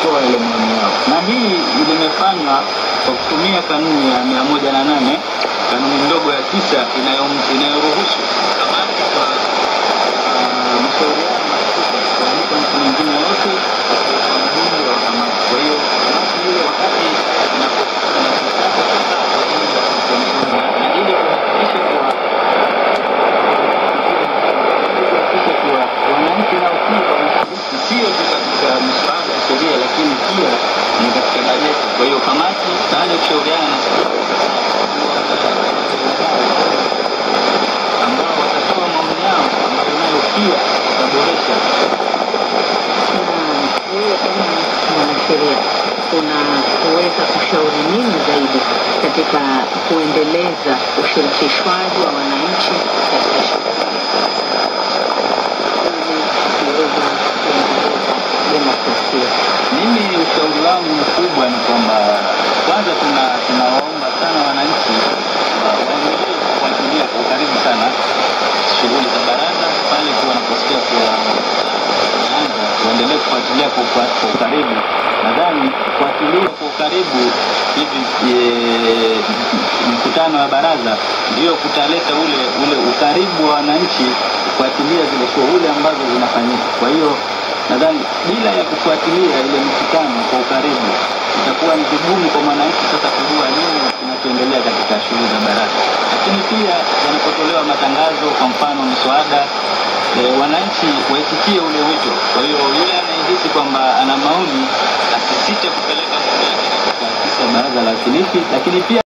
kutoa ile maoni yao, na hii limefanywa kwa kutumia kanuni ya mia moja na nane kanuni ndogo ya tisa inayoruhusu. Lakini pia ni katika bajeti. Kwa hiyo kamati baada ya kushauriana na ambao watatoa maoni yao ambayo nayo pia wataboresha unaweza kushauri nini zaidi katika kuendeleza ushirikishwaji wa wananchi katika shughuli ili kuweza kuendeleza demokrasia? Mimi ushauri wangu mkubwa ni kwamba kwanza tuna tunawaomba sana wananchi wa- waendelee kufuatilia kwa ukaribu sana shughuli za baraza pale wanaposikia kuwa inaanza, waendelee kufuatilia kwa uka- kwa ukaribu. Nadhani kufuatilia kwa ukaribu hivi eh, mkutano wa baraza ndio kutaleta ule ule ukaribu wa wananchi kufuatilia zile shughuli ambazo zinafanyika. Kwa hiyo nadhani bila ya kufuatilia ile mikutano kwa ukaribu itakuwa ni vigumu kwa mwananchi sasa kujua nini kinachoendelea katika shughuli za baraza. Lakini pia yanapotolewa matangazo, kwa mfano miswada, e, wananchi waitikie ule wito. Kwa hiyo yule anayehisi kwamba ana maoni asisite kupeleka maoni yake katika afisi ya baraza la wakilishi, lakini pia